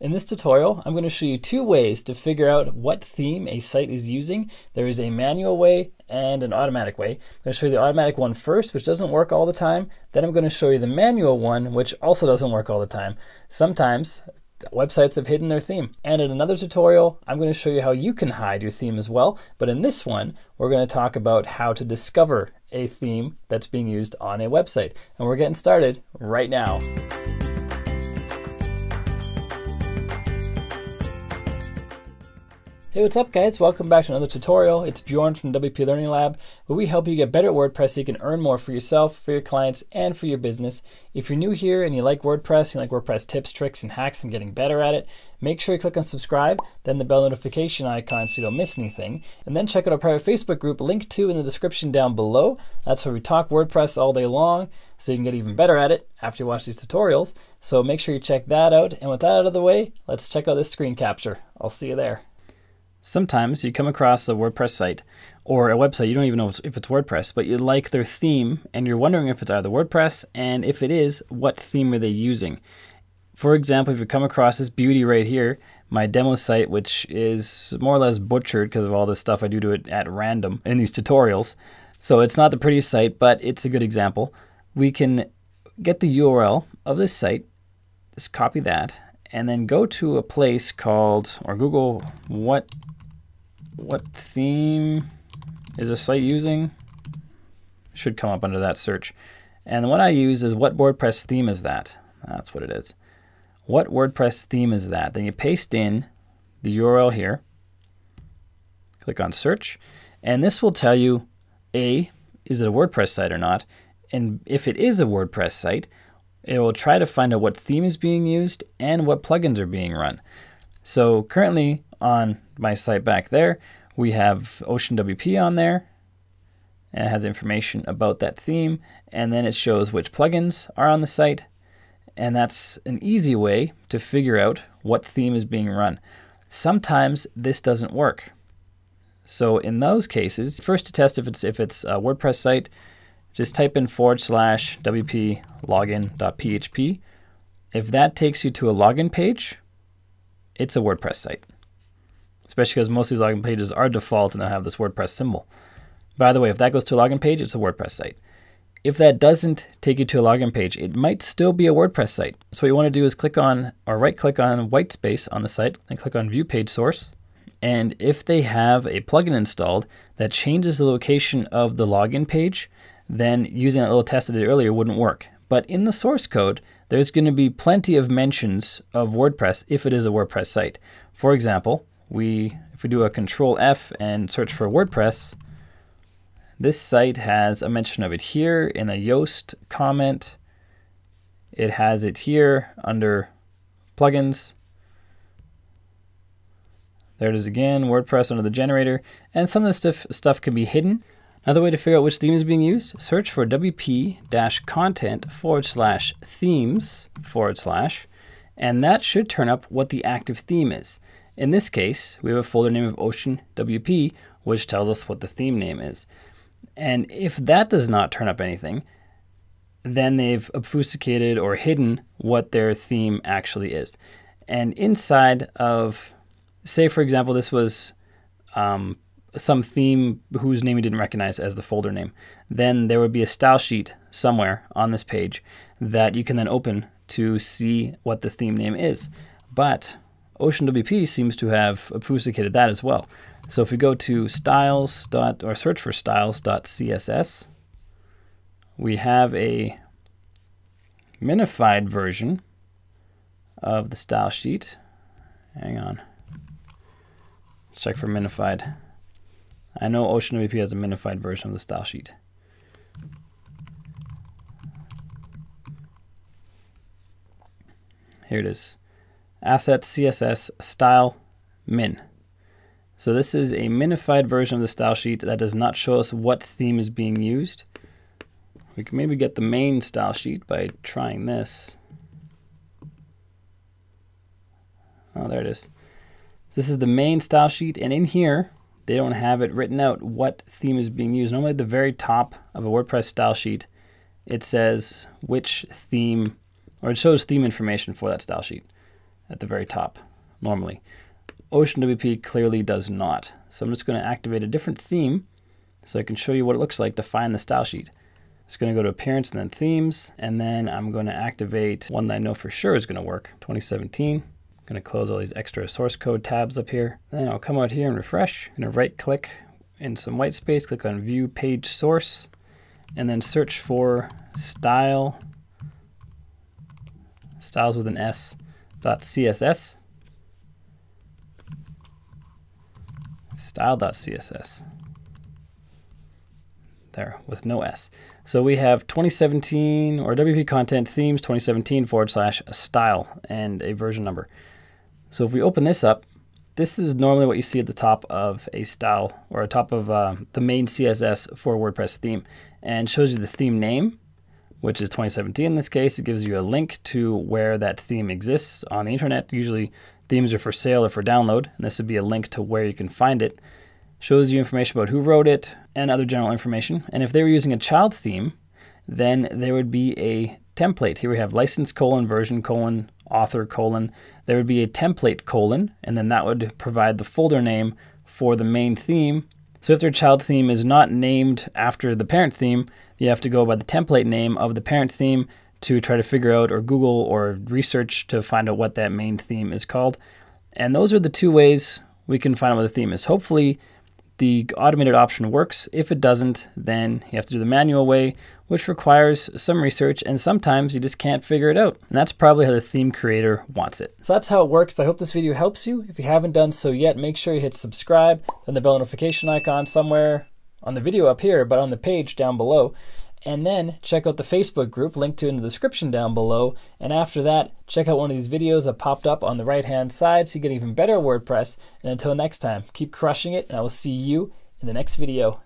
In this tutorial, I'm going to show you two ways to figure out what theme a site is using. There is a manual way and an automatic way. I'm going to show you the automatic one first, which doesn't work all the time. Then I'm going to show you the manual one, which also doesn't work all the time. Sometimes websites have hidden their theme. And in another tutorial, I'm going to show you how you can hide your theme as well. But in this one, we're going to talk about how to discover a theme that's being used on a website. And we're getting started right now. Hey, what's up guys? Welcome back to another tutorial. It's Bjorn from WP Learning Lab, where we help you get better at WordPress so you can earn more for yourself, for your clients, and for your business. If you're new here and you like WordPress, you like WordPress tips, tricks, and hacks and getting better at it, make sure you click on subscribe, then the bell notification icon so you don't miss anything, and then check out our private Facebook group linked to in the description down below. That's where we talk WordPress all day long, so you can get even better at it after you watch these tutorials. So make sure you check that out, and with that out of the way, let's check out this screen capture. I'll see you there. Sometimes you come across a WordPress site or a website, you don't even know if it's WordPress, but you like their theme and you're wondering if it's either WordPress and if it is, what theme are they using? For example, if you come across this beauty right here, my demo site, which is more or less butchered because of all this stuff I do to it at random in these tutorials. So it's not the prettiest site, but it's a good example. We can get the URL of this site, just copy that, and then go to a place called, or Google what what theme is a site using? Should come up under that search. And what I use is what WordPress theme is that? That's what it is. What WordPress theme is that? Then you paste in the URL here. Click on search. And this will tell you A, is it a WordPress site or not? And if it is a WordPress site, it will try to find out what theme is being used and what plugins are being run. So currently on my site back there, we have Ocean WP on there. And it has information about that theme, and then it shows which plugins are on the site. And that's an easy way to figure out what theme is being run. Sometimes this doesn't work. So in those cases, first to test if it's if it's a WordPress site, just type in forward slash wp login.php. If that takes you to a login page, it's a WordPress site especially because most of these login pages are default and they'll have this WordPress symbol. By the way, if that goes to a login page, it's a WordPress site. If that doesn't take you to a login page, it might still be a WordPress site. So what you want to do is click on or right click on white space on the site and click on view page source. And if they have a plugin installed that changes the location of the login page, then using that little test I did earlier wouldn't work. But in the source code, there's going to be plenty of mentions of WordPress if it is a WordPress site. For example, we if we do a control F and search for WordPress, this site has a mention of it here in a Yoast comment. It has it here under plugins. There it is again, WordPress under the generator. And some of this stuff, stuff can be hidden. Another way to figure out which theme is being used, search for wp-content forward slash themes forward slash, and that should turn up what the active theme is. In this case, we have a folder name of Ocean WP, which tells us what the theme name is. And if that does not turn up anything, then they've obfuscated or hidden what their theme actually is. And inside of, say for example, this was um, some theme whose name you didn't recognize as the folder name, then there would be a style sheet somewhere on this page that you can then open to see what the theme name is. But OceanWP seems to have obfuscated that as well. So if we go to styles dot or search for styles.css, we have a minified version of the style sheet. Hang on. Let's check for minified. I know OceanWP has a minified version of the style sheet. Here it is assets CSS style min. So this is a minified version of the style sheet that does not show us what theme is being used. We can maybe get the main style sheet by trying this. Oh, there it is. This is the main style sheet, and in here, they don't have it written out what theme is being used. Normally at the very top of a WordPress style sheet, it says which theme, or it shows theme information for that style sheet. at the very top, normally. OceanWP clearly does not. So I'm just going to activate a different theme so I can show you what it looks like to find the style sheet. It's going to go to Appearance and then Themes, and then I'm going to activate one that I know for sure is going to work, 2017. To close all these extra source code tabs up here. Then I'll come out here and refresh. I'm to right click in some white space, click on View Page Source, and then search for style, styles with an S, dot CSS, style.css there with no S. So we have 2017 or WP content themes 2017 forward slash style and a version number. So if we open this up, this is normally what you see at the top of a style or a top of uh, the main CSS for WordPress theme and shows you the theme name, which is 2017 in this case. It gives you a link to where that theme exists on the internet. Usually themes are for sale or for download, and this would be a link to where you can find it shows you information about who wrote it and other general information. And if they were using a child theme, then there would be a template. Here we have license colon version colon author colon. There would be a template colon, and then that would provide the folder name for the main theme. So if their child theme is not named after the parent theme, you have to go by the template name of the parent theme to try to figure out or Google or research to find out what that main theme is called. And those are the two ways we can find out what the theme is. Hopefully, the automated option works. If it doesn't, then you have to do the manual way, which requires some research, and sometimes you just can't figure it out. And that's probably how the theme creator wants it. So that's how it works. I hope this video helps you. If you haven't done so yet, make sure you hit subscribe, then the bell notification icon somewhere on the video up here, but on the page down below. And then check out the Facebook group linked to in the description down below. And after that, check out one of these videos that popped up on the right hand side so you get even better WordPress. And until next time, keep crushing it, and I will see you in the next video.